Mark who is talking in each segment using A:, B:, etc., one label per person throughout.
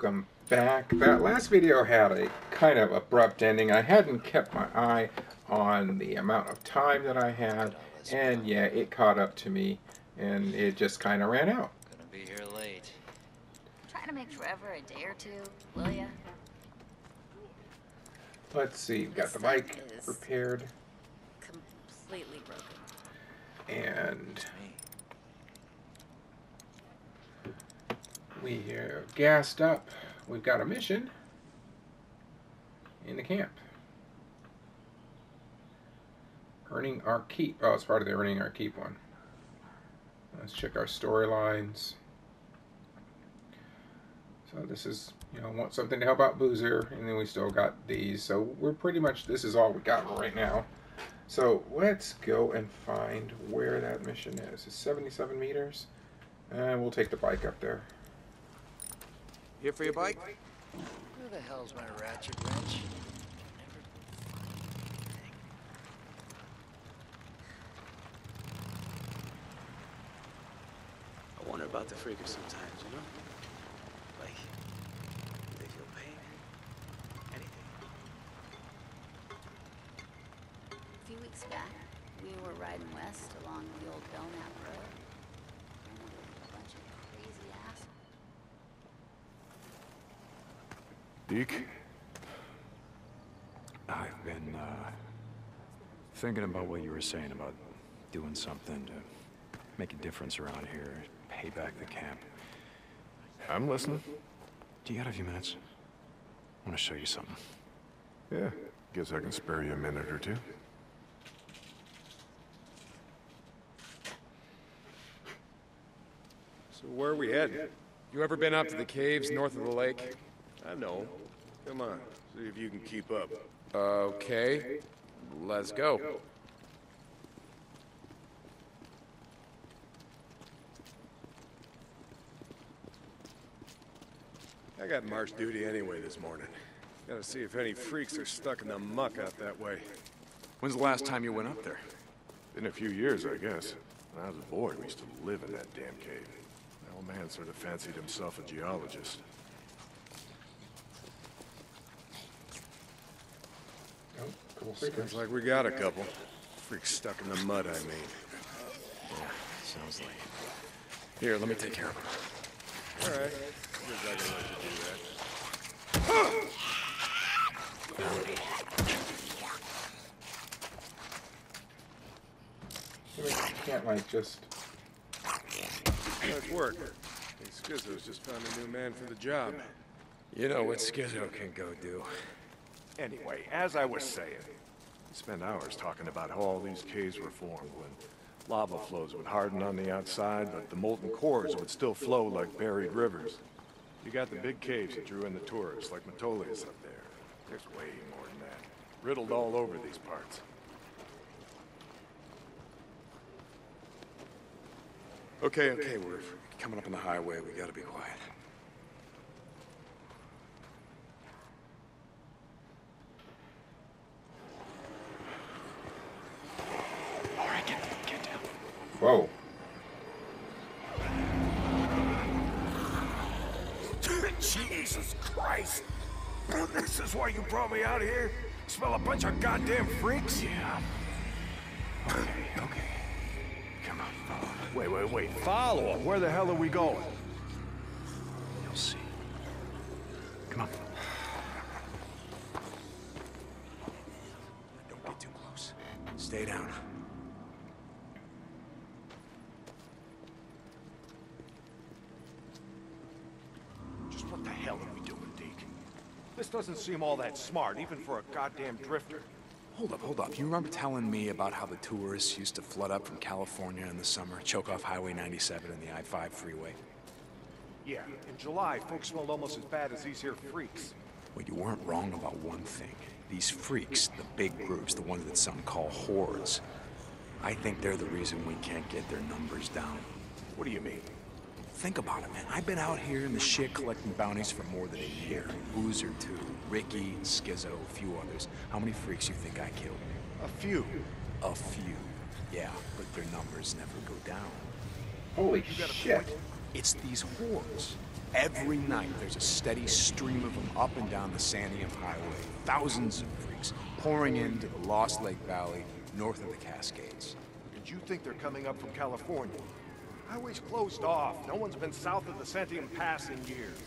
A: welcome back. That last video had a kind of abrupt ending. I hadn't kept my eye on the amount of time that I had, and yeah, it caught up to me, and it just kind of ran out.
B: Gonna be here late.
C: Try to make forever a day or two, will ya?
A: Let's see, we've got the bike repaired,
C: Completely broken.
A: and we have gassed up. We've got a mission in the camp. Earning our keep. Oh, it's part of the earning our keep one. Let's check our storylines. So this is, you know, want something to help out Boozer, and then we still got these. So we're pretty much, this is all we got right now. So let's go and find where that mission is. It's 77 meters. And we'll take the bike up there.
D: Here for your bike?
B: Where the hell's my ratchet wrench?
D: I wonder about the freakers sometimes, you know? Like, do they feel pain? Anything?
C: A few weeks back, we were riding west along the old Belknap Road. Ran into a bunch of crazy assholes.
E: I've been, uh, thinking about what you were saying about doing something to make a difference around here, pay back the camp.
F: I'm listening.
E: Do you got a few minutes? I want to show you something.
F: Yeah, guess I can spare you a minute or two.
G: So where are we headed? You ever been out to the caves north of the lake? I know. Come on, see if you can keep up. Okay, let's go. I got march duty anyway this morning. Gotta see if any freaks are stuck in the muck out that way.
E: When's the last time you went up there?
F: Been a few years, I guess. When I was a boy, we used to live in that damn cave. My old man sort of fancied himself a geologist.
A: Cool
G: Sounds like we got a couple. Freaks stuck in the mud, I mean.
E: Yeah, sounds like Here, let me take care of him.
G: All right. Guess I can let you do that.
A: You can't like just.
G: Nice work. Hey, Skizzo's just found a new man for the job.
E: You know what Skizzo can go do.
F: Anyway, as I was saying, we spent hours talking about how all these caves were formed when lava flows would harden on the outside, but the molten cores would still flow like buried rivers. You got the big caves that drew in the tourists, like Metolius up there. There's way more than that. Riddled all over these parts.
E: Okay, okay, we're coming up on the highway. We gotta be quiet.
F: Freaks?
E: Yeah. Okay, okay. Come on, follow.
F: Wait, wait, wait. Follow him. Where the hell are we going?
E: You'll see. Come on. Don't get too close. Stay down.
F: Just what the hell are we doing, Deke? This doesn't seem all that smart, even for a goddamn drifter.
E: Hold up, hold up. You remember telling me about how the tourists used to flood up from California in the summer, choke off Highway 97 and the I-5 freeway?
F: Yeah, in July, folks smelled almost as bad as these here freaks.
E: Well, you weren't wrong about one thing. These freaks, the big groups, the ones that some call hordes, I think they're the reason we can't get their numbers down.
F: What do you mean?
E: Think about it, man. I've been out here in the shit collecting bounties for more than a year. Boozer, too. Ricky, Skizzo, a few others. How many freaks you think I killed?
F: A few.
E: A few. Yeah, but their numbers never go down.
A: Holy
F: You got a
A: shit.
F: point.
E: It's these hordes. Every night there's a steady stream of them up and down the Santiam Highway. Thousands of freaks pouring into the Lost Lake Valley north of the Cascades.
F: And you think they're coming up from California? Highway's closed off. No one's been south of the Santiam Pass in years.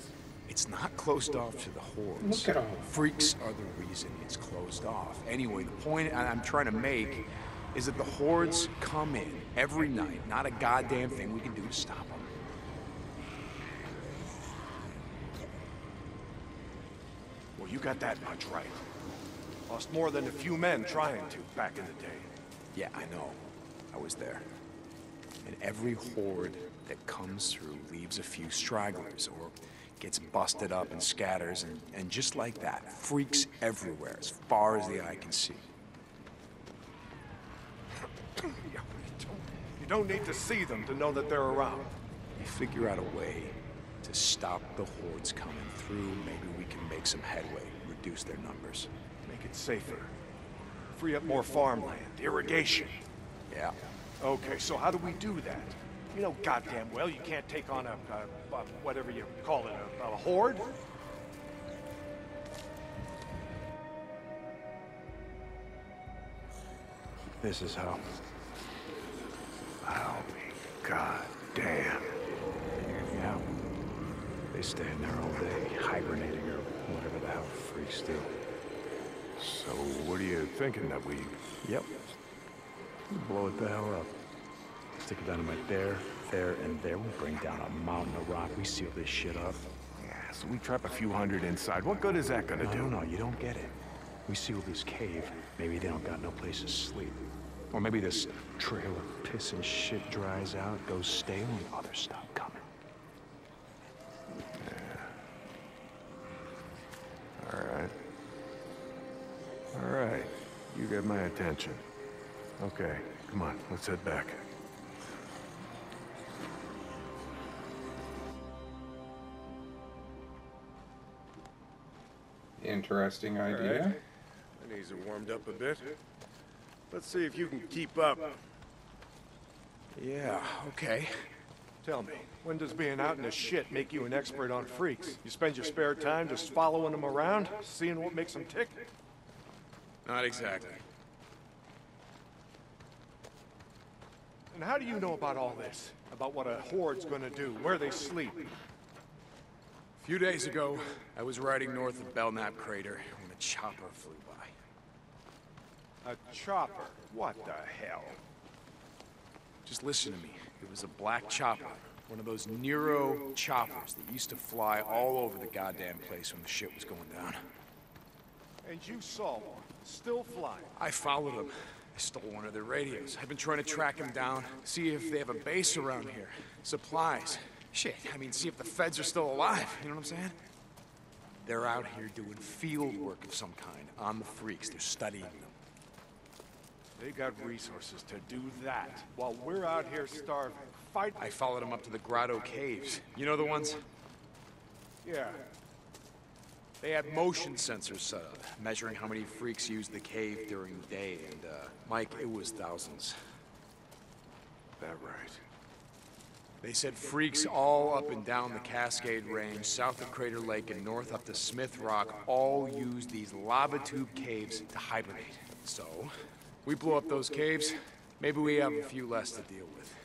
E: It's not closed off to the hordes.
A: Look at all.
E: Freaks are the reason it's closed off. Anyway, the point I'm trying to make is that the hordes come in every night. Not a goddamn thing we can do to stop them.
F: Well, you got that much right. Lost more than a few men trying to back in the day.
E: Yeah, I know. I was there. And every horde that comes through leaves a few stragglers or gets busted up and scatters, and, and just like that, freaks everywhere as far as the eye can see.
F: You don't, you don't need to see them to know that they're around.
E: We figure out a way to stop the hordes coming through. Maybe we can make some headway, reduce their numbers.
F: Make it safer. Free up more farmland, irrigation.
E: Yeah.
F: Okay, so how do we do that? You know goddamn well you can't take on a, a, a whatever you call it, a, a horde.
H: This is how.
F: I'll be goddamn.
H: Yeah. They stay in there all day, hibernating or whatever the hell freaks do.
F: So what are you thinking that we...
H: Yep. Blow it the hell up. Stick it dynamite there, there, and there. We bring down a mountain of rock. We seal this shit up.
F: Yeah, so we trap a few hundred inside. What good is that gonna
H: No,
F: do?
H: no, no, you don't get it. We seal this cave. Maybe they don't got no place to sleep. Or maybe this trail of piss and shit dries out, goes stale, and others stop coming. Yeah.
F: All right. All right. You get my attention. Okay, come on, let's head back.
A: Interesting idea.
G: My knees are warmed up a bit. Let's see if you can keep up.
E: Yeah, okay.
F: Tell me, when does being out in the shit make you an expert on freaks? You spend your spare time just following them around, seeing what makes them tick?
G: Not exactly.
F: And how do you know about all this? About what a horde's gonna do, where they sleep?
E: A few days ago, I was riding north of Belknap Crater when a chopper flew by.
F: A chopper? What the hell?
E: Just listen to me. It was a black chopper. One of those Nero choppers that used to fly all over the goddamn place when the shit was going down.
F: And you saw one, still flying.
E: I followed them. Stole one of their radios. I've been trying to track them down, see if they have a base around here. Supplies. Shit, I mean, see if the feds are still alive. You know what I'm saying? They're out here doing field work of some kind on the freaks. They're studying them.
F: They got resources to do that, while we're out here starving, fighting.
E: I followed them up to the Grotto Caves. You know the ones?
F: Yeah,
E: They had motion sensors set up, measuring how many freaks used the cave during the day, and, uh, Mike, it was thousands.
F: that right.
E: They said freaks all up and down the Cascade Range, south of Crater Lake and north up to Smith Rock, all used these lava tube caves to hibernate. So, we blow up those caves, maybe we have a few less to deal with.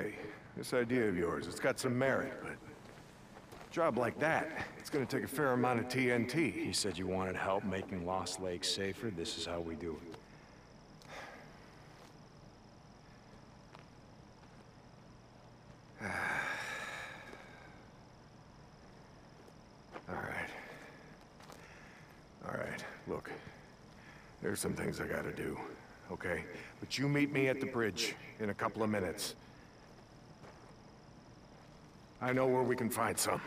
F: Hey, this idea of yours, it's got some merit, but a job like that, it's gonna take a fair amount of TNT.
H: He said you wanted help making Lost Lake safer. This is how we do it.
F: All right. All right, look. There's some things I gotta do, okay? But you meet me at the bridge in a couple of minutes. I know where we can find some.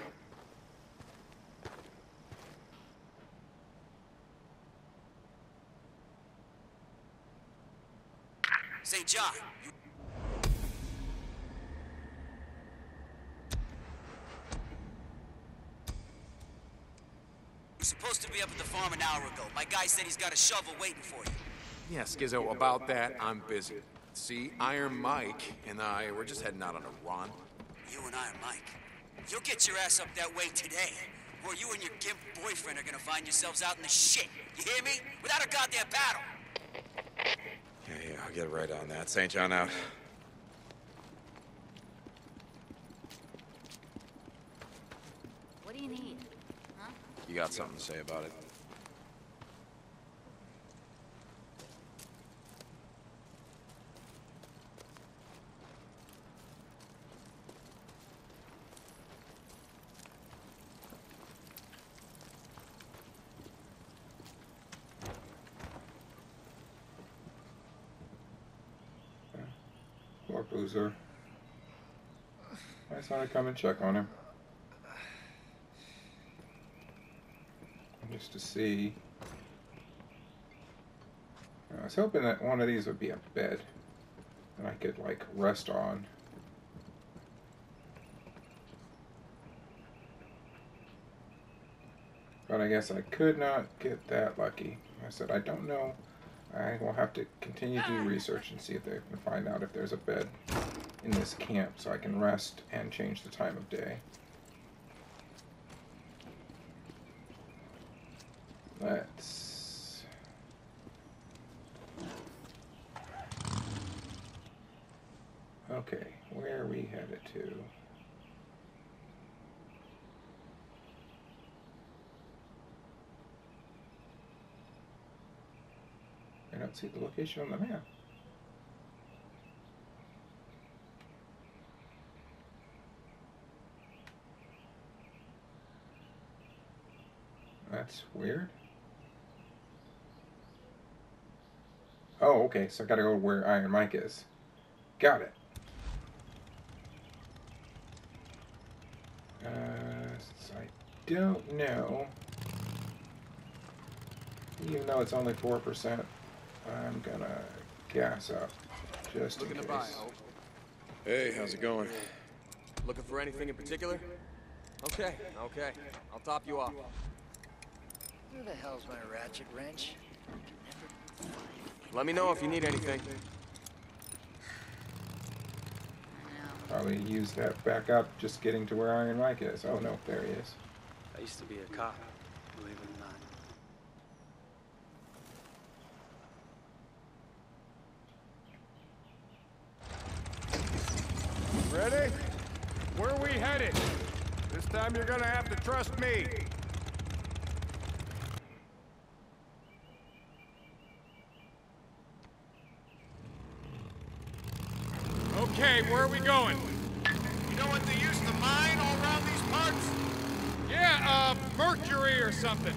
I: St. John, you... supposed to be up at the farm an hour ago. My guy said he's got a shovel waiting for you.
J: Yeah, Skizzo, about that, I'm busy. See, Iron Mike and I, we're just heading out on a run.
I: You and Iron Mike. You'll get your ass up that way today. Or you and your gimp boyfriend are gonna find yourselves out in the shit. You hear me? Without a goddamn battle.
E: Yeah, yeah, I'll get right on that. St. John out.
K: What do you need? Huh?
E: You got something to say about it?
A: Boozer. I just want to come and check on him. Just to see. I was hoping that one of these would be a bed that I could, like, rest on. But I guess I could not get that lucky. I said, I don't know. I will have to continue to do research and see if they can find out if there's a bed in this camp so I can rest and change the time of day. Let's. Okay, where are we headed to? I don't see the location on the map. That's weird. Oh, okay, so I gotta go where Iron Mike is. Got it. Uh, since I don't know. Even though it's only 4%, I'm gonna gas up just in
J: Looking to
A: case.
J: buy, Hope.
E: Hey, how's it going?
L: Looking for anything in particular? Okay, okay. I'll top you off.
B: Where the hell's my ratchet wrench? I can never find it.
L: Let me know if you need anything.
A: Probably use that back up just getting to where Iron Mike is. Oh no, there he is.
D: I used to be a cop, believe it or not.
G: Ready? Where are we headed? This time you're gonna have to trust me. Okay, where are we going? You know what they used to mine all around these parts? Yeah, uh, mercury or something.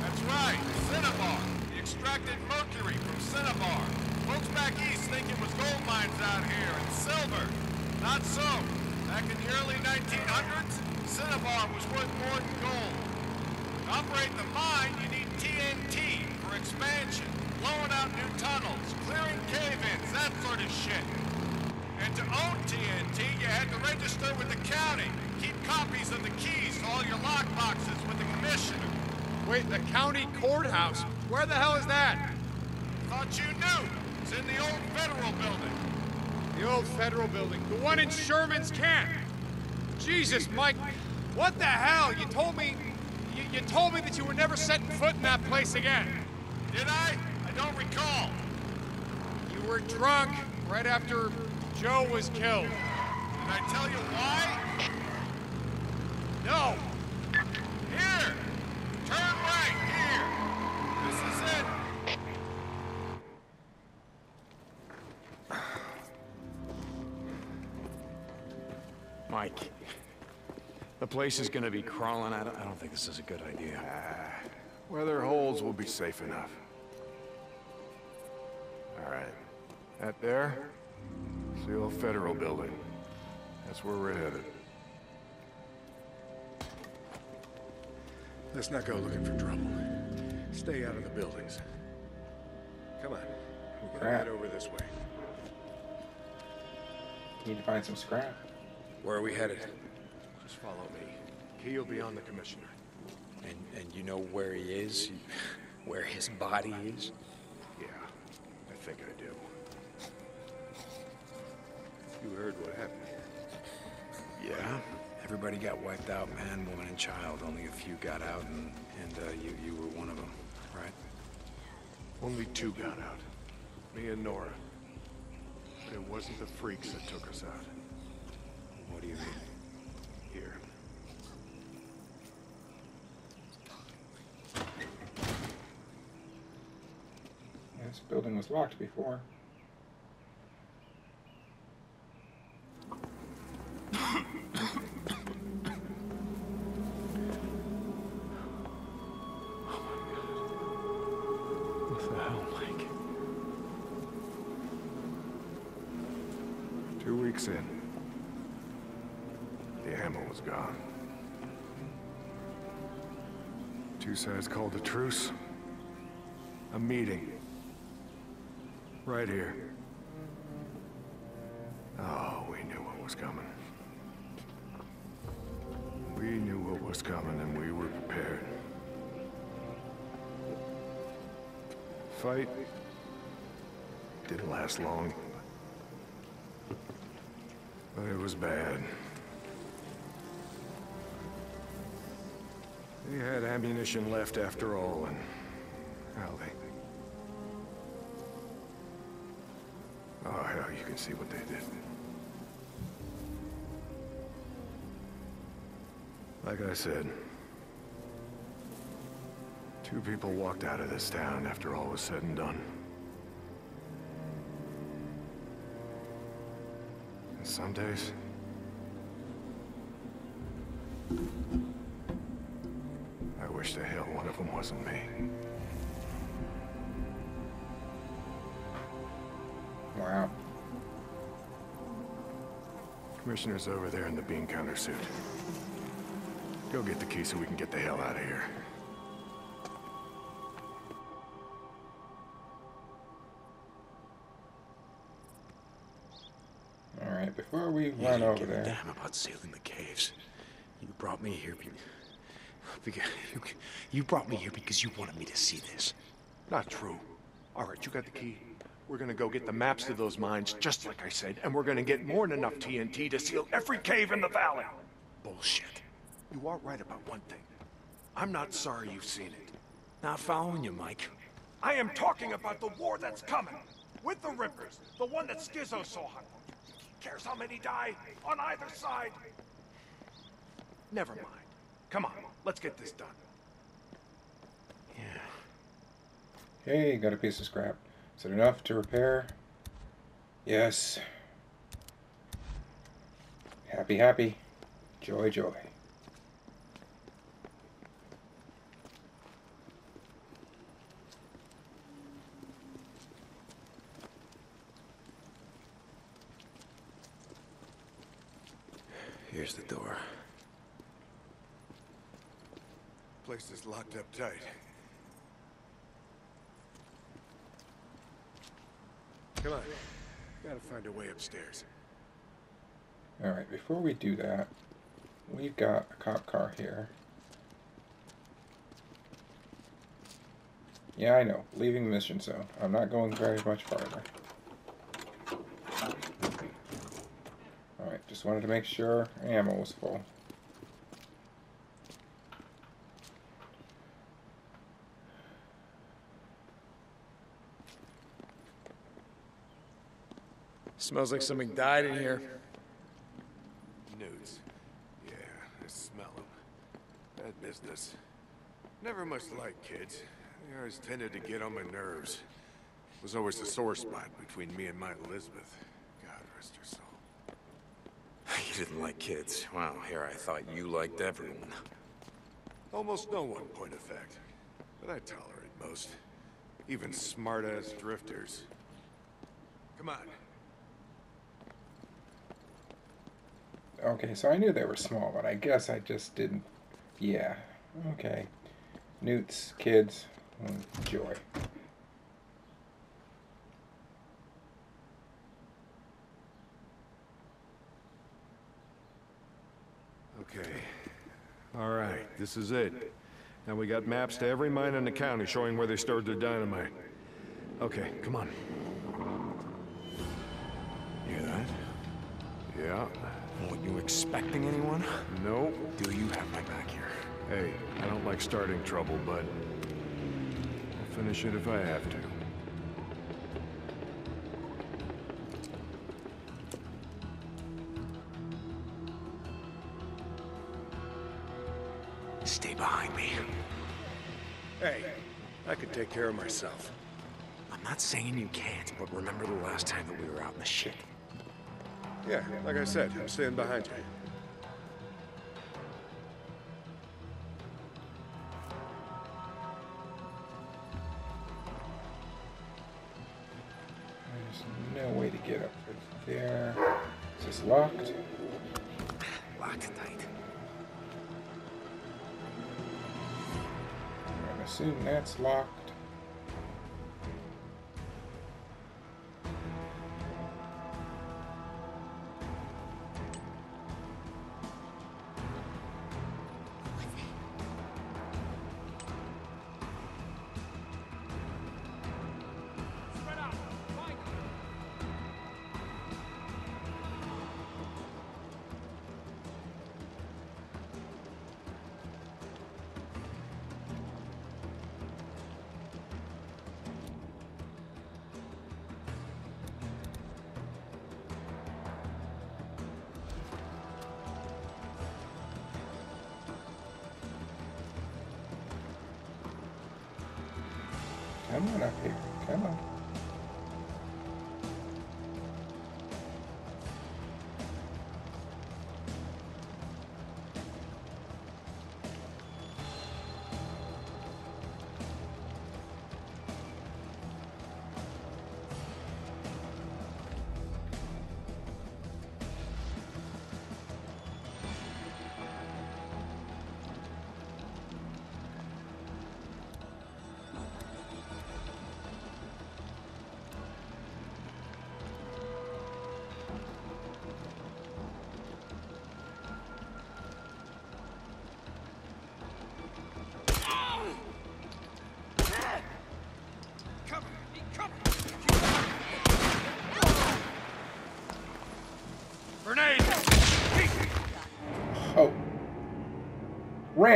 G: That's right, cinnabar. They extracted mercury from cinnabar. Folks back east think it was gold mines out here and silver. Not so. Back in the early 1900s, was worth more than gold. To operate the mine, you need TNT for expansion, blowing out new tunnels, clearing cave-ins, that sort of shit. And to own TNT, you had to register with the county, keep copies of the keys to all your lockboxes with the commissioner.
J: Wait, the county courthouse? Where the hell is that?
G: Thought you knew. It's in the old federal building.
J: The old federal building. The one in Sherman's camp. Jesus, Mike. What the hell? You told me... You, you told me that you were never setting foot in that place again.
G: Did I? I don't recall.
J: You were drunk right after Joe was killed.
G: Did I tell you why?
J: No.
F: Place is gonna be crawling. I don't, I don't think this is a good idea.
G: Ah, weather holds will be safe enough. All right. That there? It's the old federal building. That's where we're headed. Let's not go looking for trouble. Stay out of the buildings. Come on. We're gonna head over this way.
A: Need to find some scrap.
E: Where are we headed?
G: Follow me. Will be on the commissioner.
E: And, and you know where he is? Where his body is?
F: Yeah, I think I do. You heard what happened here.
E: Yeah. Everybody got wiped out, man, woman, and child. Only a few got out, and, and uh, you, you were one of them, right?
F: Only two got out. Me and Nora. But it wasn't the freaks that took us out.
E: What do you mean?
F: Here.
A: Yeah, this building was locked before.
E: What the hell, Mike?
F: Two weeks in. The ammo was gone. Two sides called a truce. A meeting. Right here. Oh, we knew what was coming. We knew what was coming and we were prepared. Fight didn't last long. But it was bad. They had ammunition left after all, and... can see what they did. Like I said, two people walked out of this town after all was said and done. And some days... I wish the hell one of them wasn't me.
A: Wow.
F: Commissioner's over there in the bean counter suit. Go get the key so we can get the hell out of here.
A: All right, before we
E: You
A: run
E: didn't
A: over
E: give a
A: there.
E: damn about sealing the caves. You brought me here because you, you brought me here because you wanted me to see this.
F: Not true. All right, you got the key. We're gonna go get the maps to those mines, just like I said, and we're gonna get more than enough TNT to seal every cave in the valley.
E: Bullshit.
F: You are right about one thing. I'm not sorry you've seen it.
E: Not following you, Mike.
F: I am talking about the war that's coming. With the Rippers. The one that Skizzo saw. Cares how many die on either side. Never mind. Come on, let's get this done. Yeah.
A: Hey, got a piece of scrap. Is it enough to repair? Yes. Happy, happy. Joy, joy.
E: Here's the door.
F: Place is locked up tight. Come on. Gotta find a way upstairs.
A: Alright, before we do that, we've got a cop car here. Yeah, I know. Leaving mission zone. I'm not going very much farther. Alright, just wanted to make sure ammo was full.
M: Smells like something died in here.
F: Newts. Yeah, I smell them. Bad business. Never much liked kids. They always tended to get on my nerves. Was always a sore spot between me and my Elizabeth. God rest her soul.
E: You didn't like kids. Wow, here I thought you liked everyone.
F: Almost no one, point of fact. But I tolerate most. Even smart-ass drifters. Come on.
A: Okay, so I knew they were small, but I guess I just didn't. Yeah. Okay. Newts, kids, mm, joy.
F: Okay. All right, this is it. Now we got maps to every mine in the county showing where they stored their dynamite. Okay, come on.
E: Hear that?
F: Yeah.
E: Were you expecting anyone?
F: Nope.
E: Do you have my back here?
F: Hey, I don't like starting trouble, but I'll finish it if I have to.
E: Stay behind me.
F: Hey, I could take care of myself.
E: I'm not saying you can't, but remember the last time that we were out in the shit.
F: Yeah, like I said, I'm staying behind you.
A: There's no way to get up there. Is this locked?
E: Locked tight.
A: I'm assuming that's locked. Come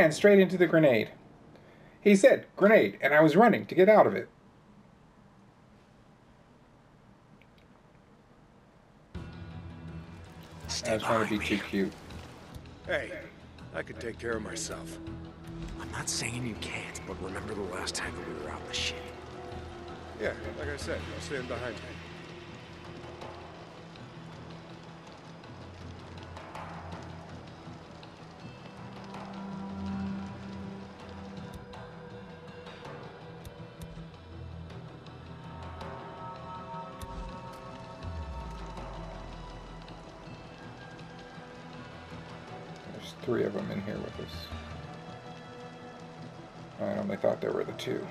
A: Ran straight into the grenade. He said, grenade, and I was running to get out of it. I was trying to be too cute.
F: Hey, I could take care of myself.
E: I'm not saying you can't, but remember the last time that we were out in the shit.
F: Yeah, like I said, I'm staying behind you.
A: Thought there were the two.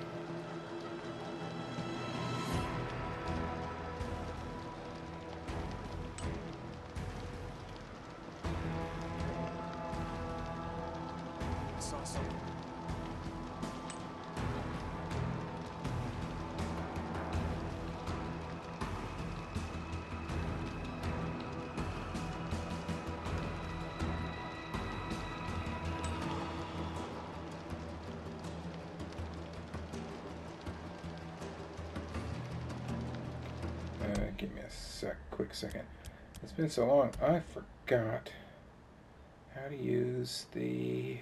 A: Been so long, I forgot how to use the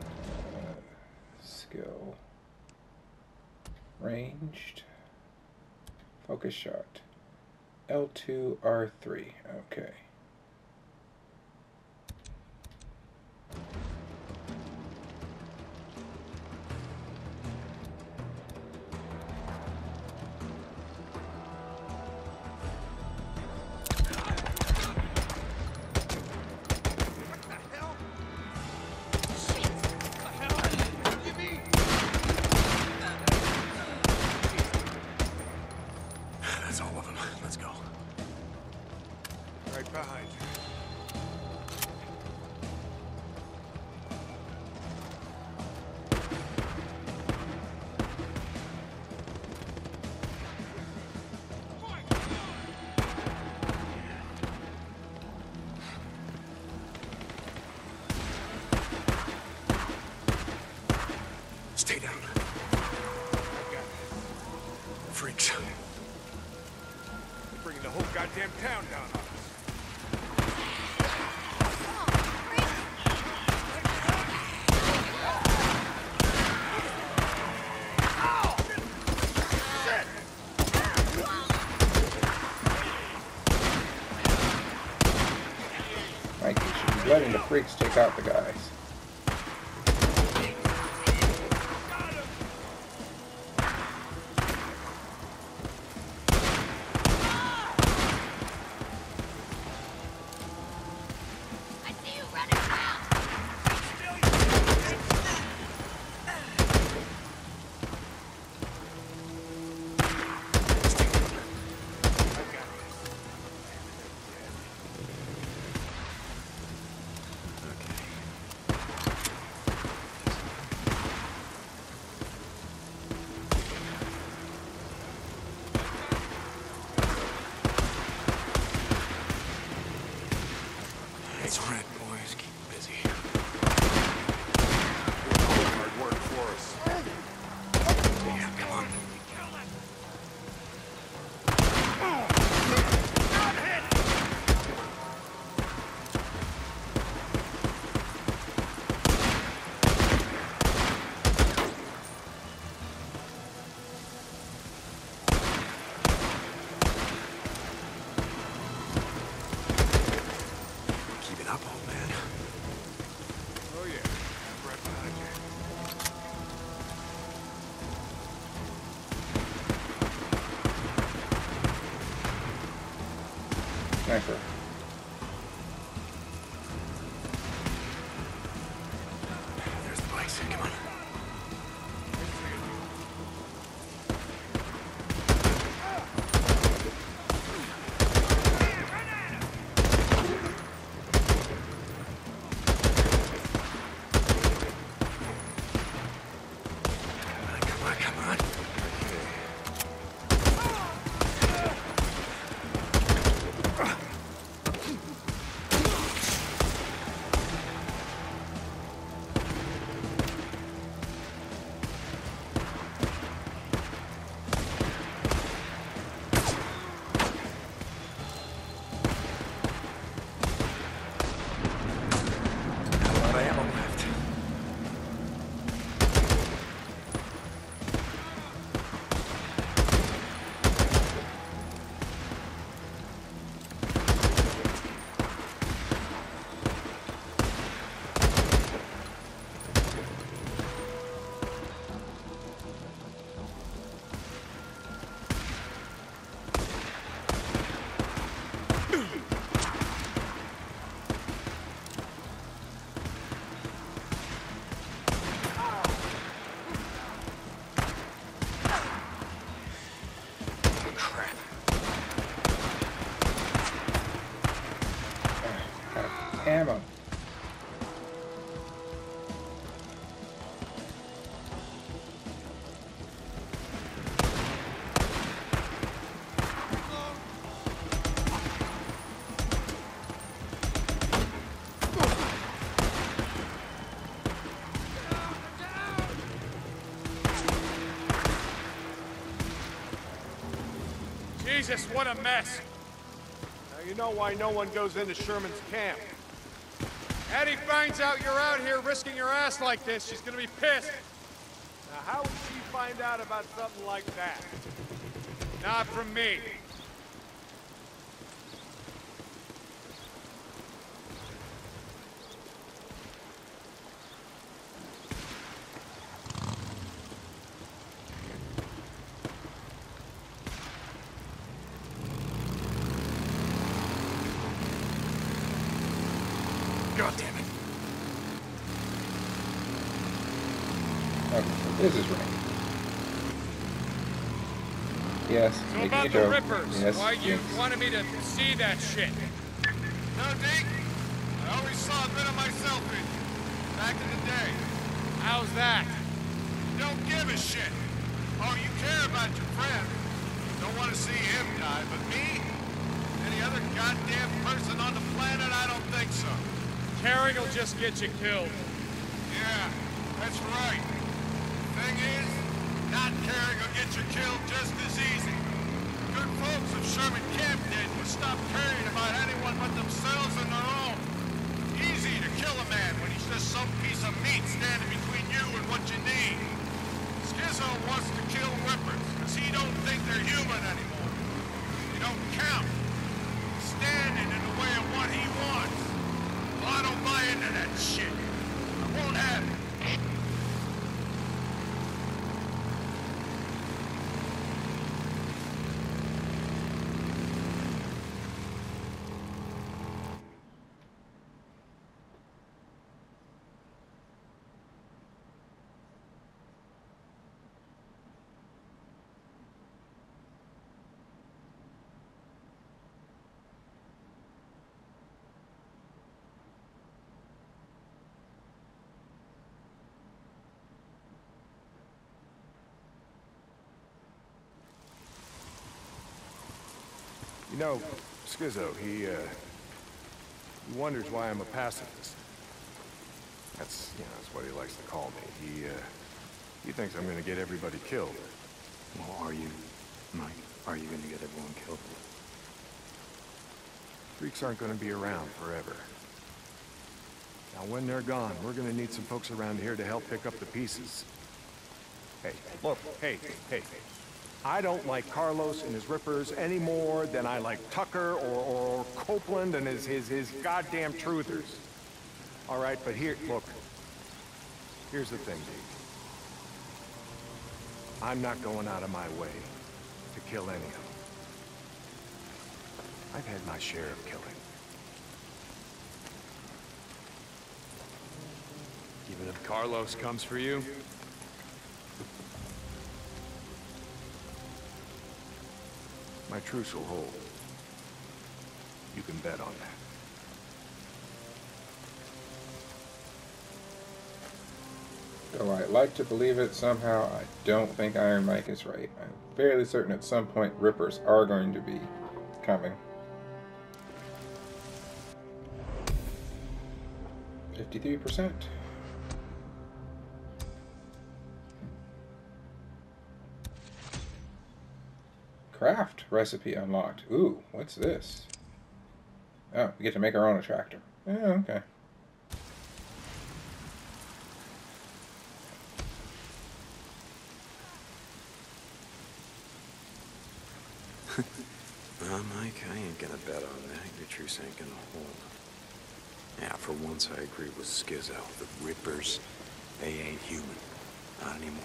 A: uh, skill ranged focus shot L2 R3. Okay.
E: The freaks take out the guys. Sniper.
G: Jesus, what a mess! Now you know why no one goes into Sherman's camp. Addy finds out you're out here risking your ass like this, she's gonna be pissed. Now how would she find out about something like that? Not from me.
A: God damn it.
E: Okay, so this is right. Yes,
G: So
E: making
G: about the. Rippers,
E: Yes,
G: why you
E: yes.
G: wanted me to see that shit? No, Deke. I always saw a bit of myself in you. Back in the day. How's that? You don't give a shit. Oh, you care about your friend. Don't want to see him die, but me? Any other goddamn person on the planet? I don't think so. Caring will just get you killed. Yeah, that's right. Thing is, not caring will get you killed just as easy. Folks have Sherman Camp did was stop caring about anyone but themselves and their own. Easy to kill a man when he's just some piece of meat standing between you and what you need. Skizzo wants to kill Rippers because he don't think they're human anymore. They don't count. Standing in the way of what he wants. Well, I don't buy into that shit. I won't have it.
F: You know, Skizzo, he, uh... He wonders why I'm a pacifist. That's, you know, that's what he likes to call me. He, uh... He thinks I'm gonna get everybody killed.
H: Well, are you, Mike? Are you gonna get everyone killed?
F: Freaks aren't gonna be around forever. Now, when they're gone, we're gonna need some folks around here to help pick up the pieces. Hey, look, hey, hey. I don't like Carlos and his rippers any more than I like Tucker or, or Copeland and his, his, his goddamn truthers. All right, but here, look. Here's the thing, Deke. I'm not going out of my way to kill any of them. I've had my share of killing.
E: Even if Carlos comes for you?
F: My truce will hold. You can bet on that.
A: Though I like to believe it, somehow I don't think Iron Mike is right. I'm fairly certain at some point Rippers are going to be coming. Fifty-three percent. Craft recipe unlocked. Ooh, what's this? Oh, we get to make our own attractor. Oh, okay.
H: Nah, Mike, I ain't gonna bet on that. Your truce ain't gonna hold. Yeah, for once I agree with Skizzo. The Rippers, they ain't human. Not anymore.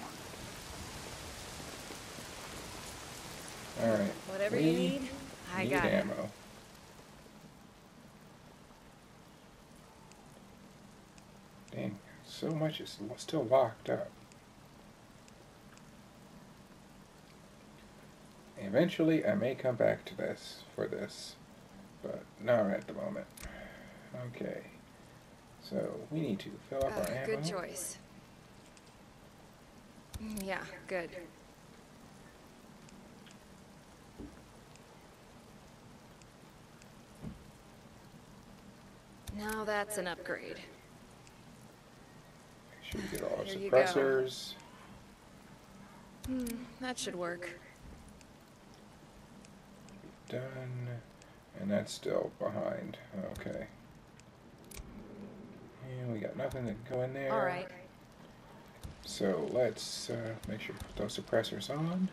A: Alright.
N: Whatever
A: we
N: you need, I
A: need
N: got it.
A: ammo. Dang, so much is still locked up. Eventually, I may come back to this for this, but not at the moment. Okay, so we need to fill up
N: Uh,
A: our ammo.
N: good choice. Mm, Yeah, good. Now that's an upgrade.
A: Make sure we get all our suppressors.
N: Hmm, that should work.
A: Done. And that's still behind. Okay. And we got nothing to go in there.
N: All right.
A: So let's uh, make sure to put those suppressors on.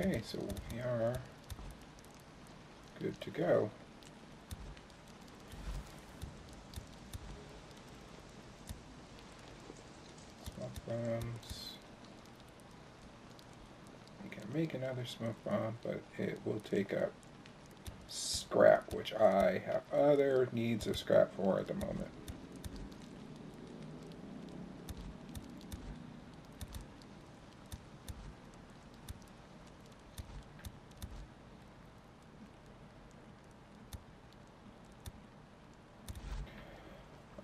A: Okay, so we are good to go. Smoke bombs. You can make another smoke bomb, but it will take up scrap, which I have other needs of scrap for at the moment.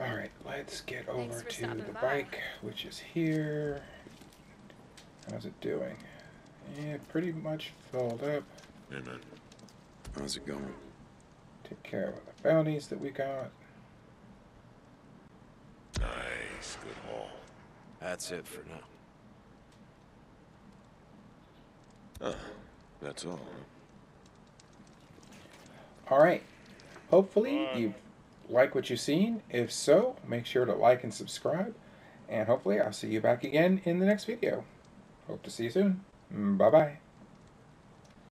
A: Alright, let's get over to the
N: by.
A: bike, which is here. How's it doing? Yeah, pretty much filled up.
H: Hey, man. How's it going?
A: Take care of the bounties that we got.
H: nice, good haul.
E: That's it for now.
H: Uh, that's all.
A: All right. Hopefully you like what you've seen. If so, make sure to like and subscribe. And hopefully I'll see you back again in the next video. Hope to see you soon. Bye bye.